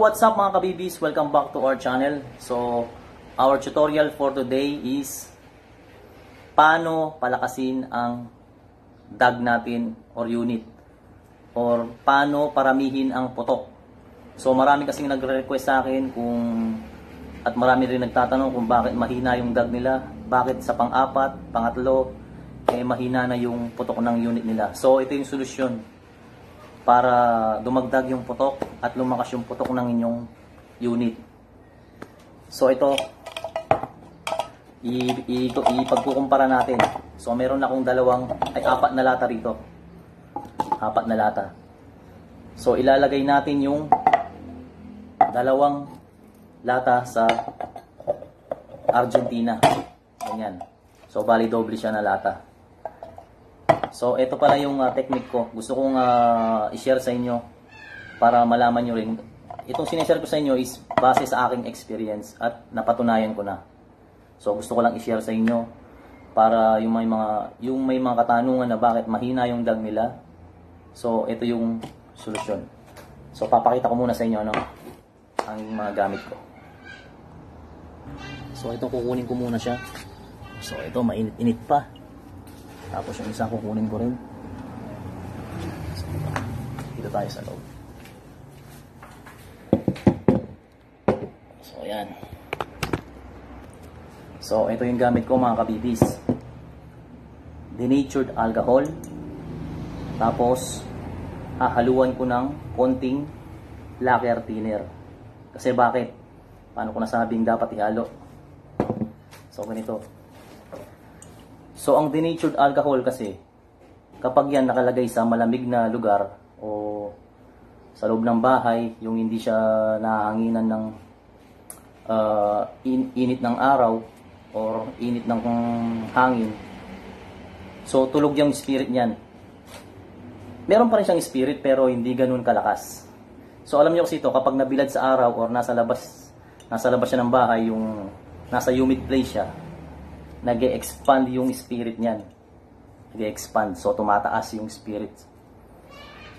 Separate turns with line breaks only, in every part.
what's up mga kabibis? Welcome back to our channel. So, our tutorial for today is paano palakasin ang dag natin or unit or paano paramihin ang putok. So, marami kasing nagre-request sa akin kung at marami rin nagtatanong kung bakit mahina yung dag nila, bakit sa pang-apat, pangatlo, eh mahina na yung putok ng unit nila. So, ito yung solusyon para dumagdag yung putok at lumakas yung putok ng inyong unit. So ito, ipagkukumpara natin. So meron akong dalawang, ay apat na lata rito. Apat na lata. So ilalagay natin yung dalawang lata sa Argentina. Ganyan. So bali doble siya na lata. So, ito pala yung uh, technique ko. Gusto kong uh, i-share sa inyo para malaman nyo rin. Itong sinishare ko sa inyo is base sa aking experience at napatunayan ko na. So, gusto ko lang i-share sa inyo para yung may mga yung may mga katanungan na bakit mahina yung dag nila. So, ito yung solusyon. So, papakita ko muna sa inyo ano ang mga gamit ko. So, ito kukunin ko muna siya. So, ito mainit-init pa. Tapos yung isa kukunin ko rin. Dito tayo sa loob. So, ayan. So, ito yung gamit ko mga kabibis. Denatured alcohol. Tapos, hahaluan ko ng konting lacquer thinner. Kasi bakit? Paano ko nasabing dapat ihalo? So, ganito. So, ang denatured alcohol kasi, kapag yan nakalagay sa malamig na lugar o sa loob ng bahay, yung hindi siya nahanginan ng uh, in, init ng araw or init ng hangin, so tulog yung spirit niyan. Meron pa rin siyang spirit pero hindi ganun kalakas. So alam niyo kasi ito, kapag nabilad sa araw or nasa labas, nasa labas siya ng bahay, yung nasa humid place siya, nag expand yung spirit niyan. nag expand So, tumataas yung spirit.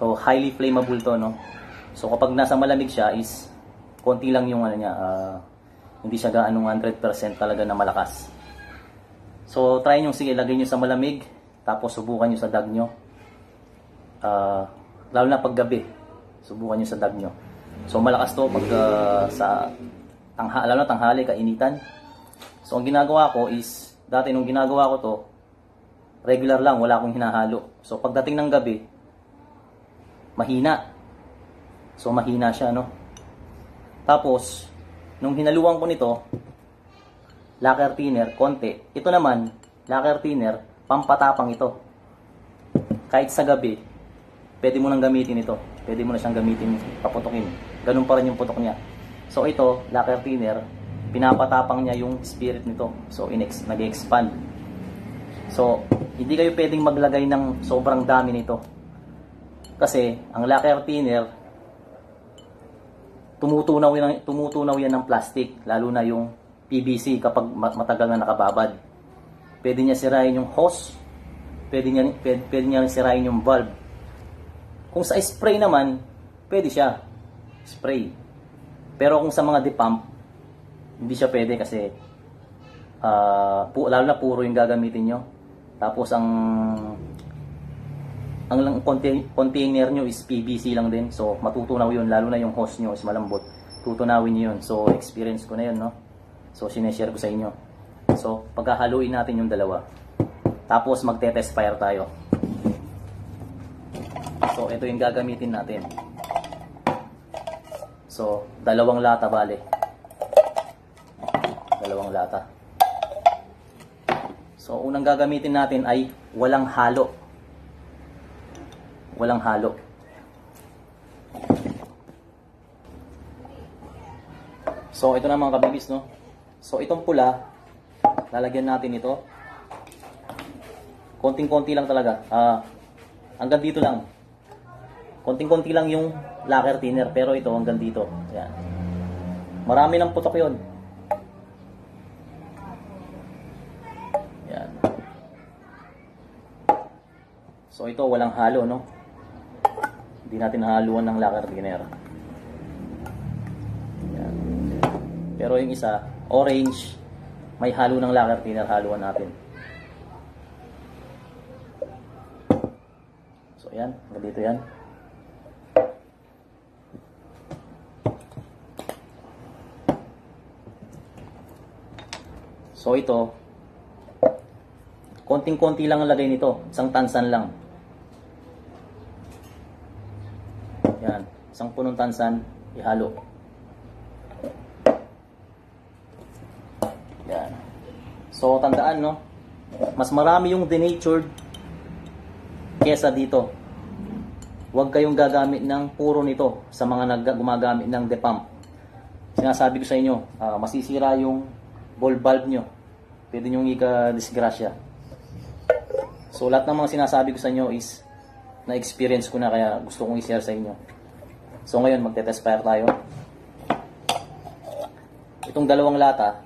So, highly flammable to, no? So, kapag nasa malamig siya is, konti lang yung ano niya, uh, hindi siya gaanong 100% talaga na malakas. So, try nyo, sige, lagay nyo sa malamig, tapos subukan nyo sa dag nyo. Uh, lalo na pag gabi, subukan nyo sa dag nyo. So, malakas to pag uh, sa tangha, lalo na tanghali, kainitan. So, ang ginagawa ko is, Dati nung ginagawa ko to, regular lang, wala akong hinahalo. So pagdating ng gabi, mahina. So mahina siya, no? Tapos, nung hinaluan ko nito, lacquer thinner, konti. Ito naman, lacquer thinner, pampatapang ito. Kahit sa gabi, pwede mo nang gamitin ito. Pwede mo na siyang gamitin, paputokin. Ganun pa rin yung putok niya. So ito, lacquer thinner, pinapatapang niya yung spirit nito. So, nag-expand. So, hindi kayo pwedeng maglagay ng sobrang dami nito. Kasi, ang lacquer thinner, tumutunaw yan, tumutunaw yan ng plastic, lalo na yung PVC kapag matagal na nakababad. Pwede niya sirain yung hose, pwede niya, pwede, pwede niya sirain yung valve. Kung sa spray naman, pwede siya. Spray. Pero kung sa mga depump, hindi siya pwede kasi uh, pu- lalo na puro yung gagamitin nyo. Tapos ang ang lang container nyo is PVC lang din. So matutunaw yun lalo na yung hose nyo is malambot. Tutunawin nyo yun. So experience ko na yun no. So sineshare ko sa inyo. So pagkahaluin natin yung dalawa. Tapos magte-test fire tayo. So ito yung gagamitin natin. So dalawang lata bale dalawang lata. So, unang gagamitin natin ay walang halo. Walang halo. So, ito na mga kabibis, no? So, itong pula, lalagyan natin ito. Konting-konti lang talaga. Ah, hanggang dito lang. Konting-konti lang yung lacquer thinner, pero ito hanggang dito. Ayan. Marami ng putok yon So ito walang halo no. Hindi natin haluan ng lacquer thinner. Pero yung isa, orange, may halo ng lacquer thinner, haluan natin. So yan, dito yan. So ito, konting-konti lang ang lagay nito, isang tansan lang. Yan, isang punong tansan, ihalo. Yan. So tandaan no, mas marami yung denatured kesa dito. Huwag kayong gagamit ng puro nito sa mga gumagamit ng depump. Sinasabi ko sa inyo, ah, masisira yung ball valve nyo. Pwede nyo ika-disgrasya. So lahat ng mga sinasabi ko sa inyo is na-experience ko na kaya gusto kong i-share sa inyo. So ngayon magte-test fire tayo. Itong dalawang lata,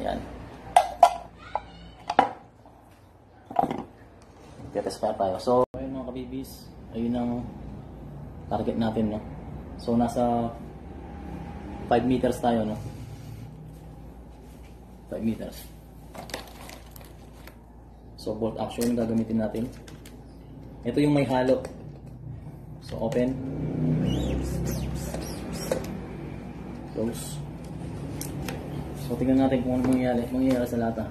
yan. Magte-test fire tayo. So ayun mga kabibis, ayun ang target natin no. So nasa 5 meters tayo no. 5 meters. So bolt action gagamitin natin. Ito yung may halo. So open. Close. So tingnan natin kung ano mangyayari, mangyayari sa lata.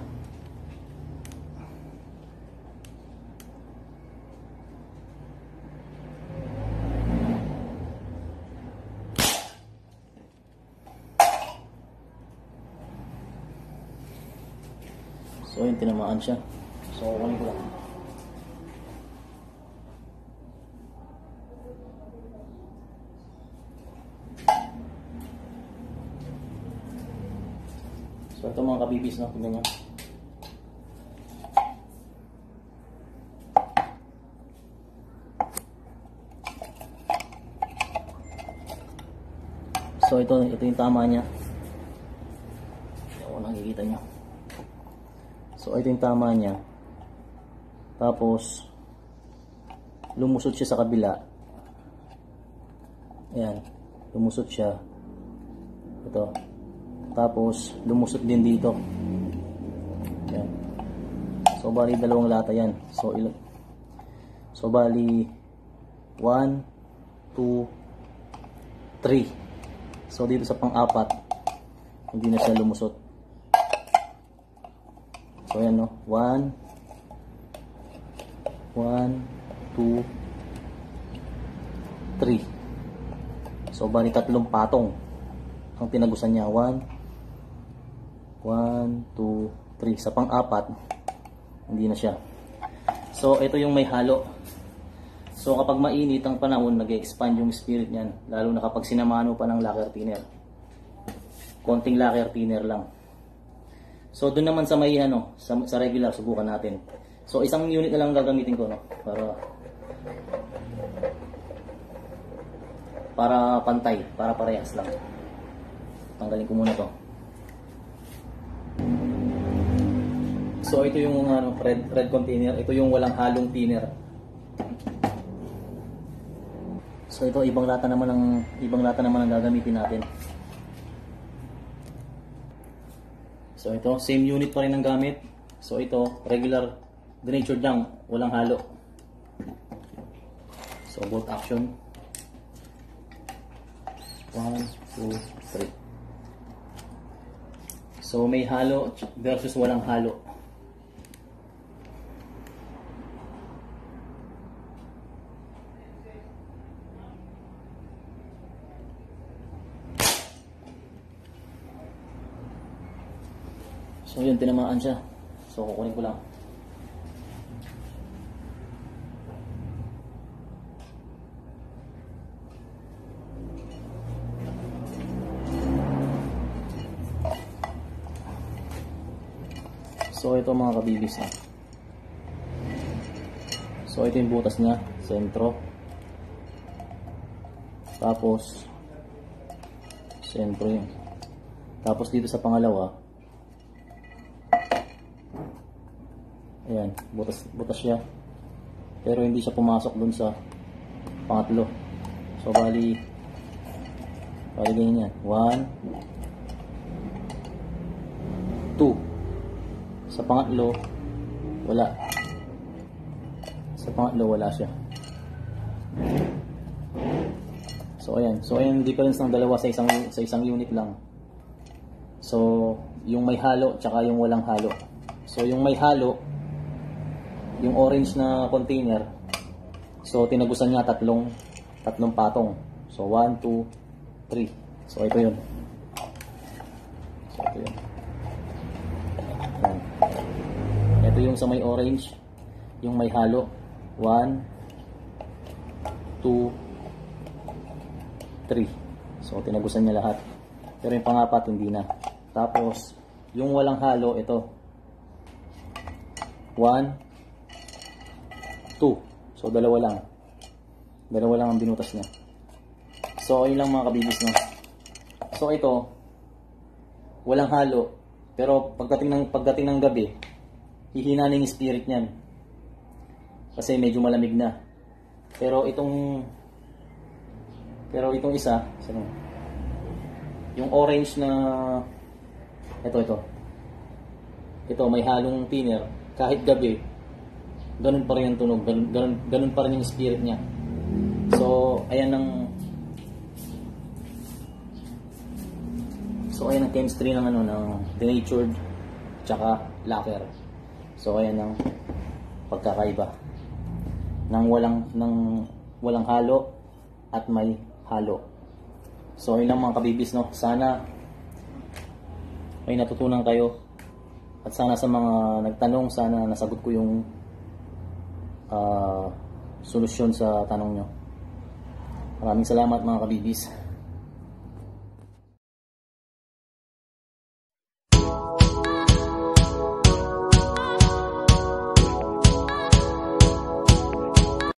So yun, tinamaan siya. So kukunin ko lang. So ito mga kabibis na, tingnan nyo. So ito, ito yung tama niya. Ako nakikita niyo. So ito yung tama niya. Tapos lumusot siya sa kabila. Ayan, lumusot siya. Ito. Tapos lumusot din dito. Ayan. So bali dalawang lata yan. So ilan So bali 1 2 3. So dito sa pang-apat hindi na siya lumusot. So ayan no, 1 1 2 3. So bali tatlong patong ang tinagusan niya 1 1 2 3 sa pang-apat hindi na siya. So ito yung may halo. So kapag mainit ang panahon, nag-expand yung spirit niyan, lalo na kapag sinamano pa ng lacquer thinner. Konting lacquer thinner lang. So doon naman sa may ano, sa, sa regular subukan natin. So isang unit na lang gagamitin ko no para para pantay, para parehas lang. Tanggalin ko muna to. So ito yung ano, red red container, ito yung walang halong thinner. So ito ibang lata naman ang ibang lata naman ang gagamitin natin. So ito same unit pa rin ang gamit. So ito regular denatured lang, walang halo. So bolt action. 1 2 3. So may halo versus walang halo. Yun, tinamaan siya. So kukunin ko lang. So ito mga kabibis ha. So ito yung butas niya, sentro. Tapos sentro yun. Tapos dito sa pangalawa, Ayan, butas, butas siya. Pero hindi siya pumasok dun sa pangatlo. So, bali, bali ganyan yan. 1, 2. Sa pangatlo, wala. Sa pangatlo, wala siya. So ayan, so ayan difference ng dalawa sa isang sa isang unit lang. So yung may halo tsaka yung walang halo. So yung may halo, yung orange na container, so tinagusan niya tatlong tatlong patong. So 1 2 3. So ito 'yun. So ito 'yun. Ito yung sa may orange, yung may halo. 1 2 3. So, tinagusan niya lahat. Pero yung pangapat, hindi na. Tapos, yung walang halo, ito. 1, 2. So, dalawa lang. Dalawa lang ang binutas niya. So, ayun lang mga kabibis, no? So, ito, walang halo. Pero, pagdating ng, pagdating ng gabi, hihina na yung spirit niyan. Kasi medyo malamig na. Pero, itong pero itong isa, sino? Yung orange na ito ito. Ito may halong thinner kahit gabi. Ganun pa rin ang tunog, ganun, ganun, pa rin yung spirit niya. So, ayan ang So, ayan ang chemistry ng ano ng denatured tsaka lacquer. So, ayan ang pagkakaiba ng walang ng walang halo at may halo. So, yun lang mga kabibis, no? Sana may natutunan kayo. At sana sa mga nagtanong, sana nasagot ko yung ah, solusyon sa tanong nyo. Maraming salamat mga kabibis.